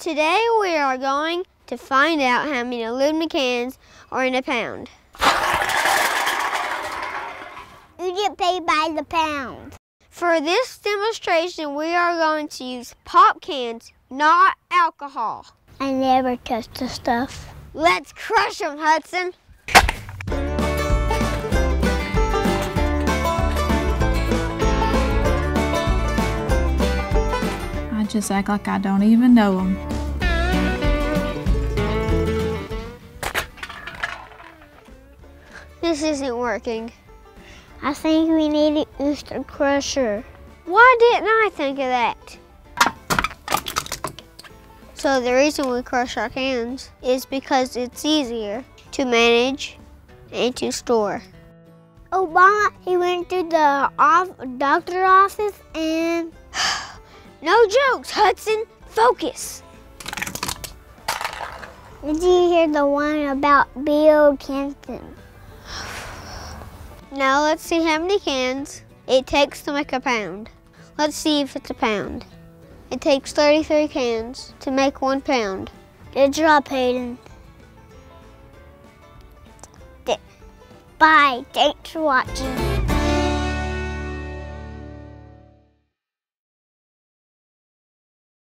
Today we are going to find out how many aluminum cans are in a pound. You get paid by the pound. For this demonstration, we are going to use pop cans, not alcohol. I never touch the stuff. Let's crush them, Hudson. Just act like I don't even know them. This isn't working. I think we need an Ooster Crusher. Why didn't I think of that? So the reason we crush our cans is because it's easier to manage and to store. Obama, he went to the off doctor office and No jokes, Hudson. Focus. did you hear the one about Bill Clinton? Now let's see how many cans it takes to make a pound. Let's see if it's a pound. It takes 33 cans to make one pound. Good job, Hayden. Bye. Thanks for watching.